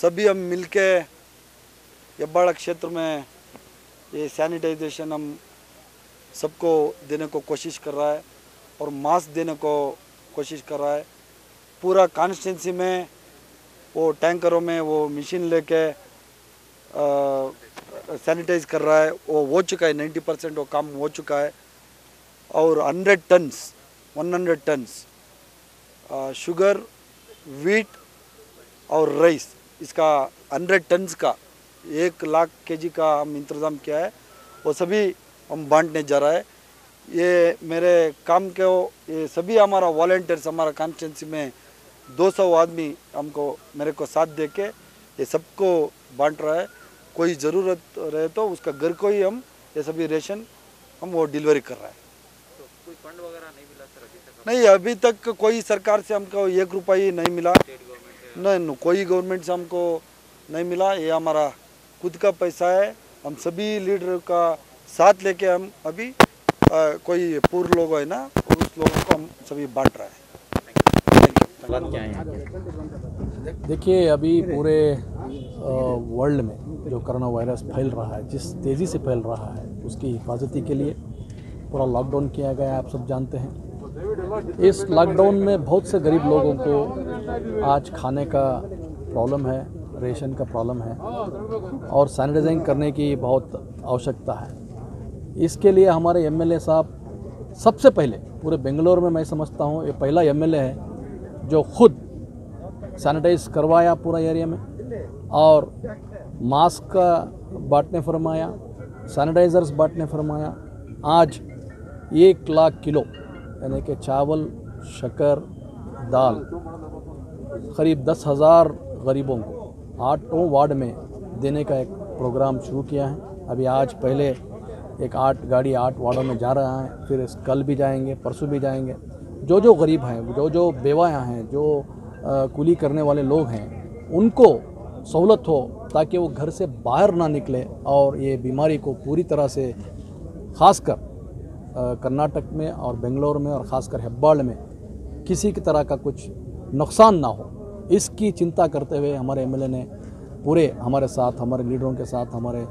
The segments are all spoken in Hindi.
सभी हम मिलके यब्बाड़ा क्षेत्र में ये सैनिटाइजेशन हम सबको देने को कोशिश कर रहा है और मास्क देने को कोशिश कर रहा है। पूरा कॉन्स्टेंसी में, वो टैंकरों में वो मशीन लेके सैनिटाइज कर रहा है। वो हो चुका है 90 परसेंट वो काम हो चुका है। और 100 टन्स 100 टन्स शुगर वीट और राइस इसका 100 टन्स का एक लाख केजी का हम इंतज़ाम किया है। वो सभी हम बांटने जा रहा है। ये मेरे काम के ये सभी हमारा वॉल्टियर्स हमारा कॉन्स्टिट्यूंसी में 200 आदमी हमको मेरे को साथ दे के ये सबको बांट रहा है। कोई ज़रूरत रहे तो उसका घर को ही हम ये सभी रेशन हम वो डिलीवरी कर रहा है। तो कोई फंड वगैरह नहीं मिला सर अभी तक? नहीं अभी तक कोई सरकार से हमको एक रुपया ही नहीं मिला। नहीं कोई गवर्नमेंट से हमको नहीं मिला। ये हमारा खुद का पैसा है। हम सभी लीडर का साथ लेके हम अभी आ, कोई पूर्व लोग है ना उस लोगों को हम सभी बांट रहे हैं। देखिए अभी पूरे वर्ल्ड में जो कोरोना वायरस फैल रहा है जिस तेज़ी से फैल रहा है उसकी हिफाजती के लिए पूरा लॉकडाउन किया गया आप सब जानते हैं। इस लॉकडाउन में बहुत से गरीब लोगों को आज खाने का प्रॉब्लम है रेशन का प्रॉब्लम है और सैनिटाइजिंग करने की बहुत आवश्यकता है। इसके लिए हमारे एमएलए साहब सबसे पहले, पूरे बेंगलोर में मैं समझता हूँ, ये पहला एमएलए है जो खुद सैनिटाइज करवाया पूरा एरिया में और मास्क का बांटने फरमाया सैनिटाइज़र्स बांटने फरमाया। आज एक लाख किलो यानी कि चावल, शक्कर, दाल, करीब दस हज़ार गरीबों को आठों वार्ड में देने का एक प्रोग्राम शुरू किया है। अभी आज पहले एक आठ, गाड़ी आठ वार्डों में जा रहा है, फिर कल भी जाएँगे, परसों भी जाएँगे। जो जो गरीब हैं जो जो बेवायाँ हैं, जो कुली करने वाले लोग हैं, उनको सहूलत हो ताकि वो घर से बाहर ना निकले और ये बीमारी को पूरी तरह से ख़ासकर कर्नाटक में और बेंगलोर में और ख़ासकर हेब्बाड़ में किसी की तरह का कुछ नुकसान ना हो। इसकी चिंता करते हुए हमारे एमएलए ने पूरे हमारे साथ, हमारे लीडरों के साथ, हमारे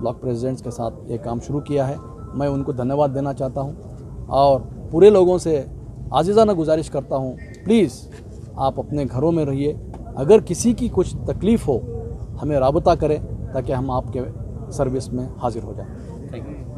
ब्लॉक प्रेसिडेंट्स के साथ ये काम शुरू किया है। मैं उनको धन्यवाद देना चाहता हूँ और पूरे लोगों से आजीज़ाना गुजारिश करता हूँ, प्लीज़ आप अपने घरों में रहिए। अगर किसी की कुछ तकलीफ़ हो, हमें रबता करें ताकि हम आपके सर्विस में हाजिर हो जाएँ। Thank you.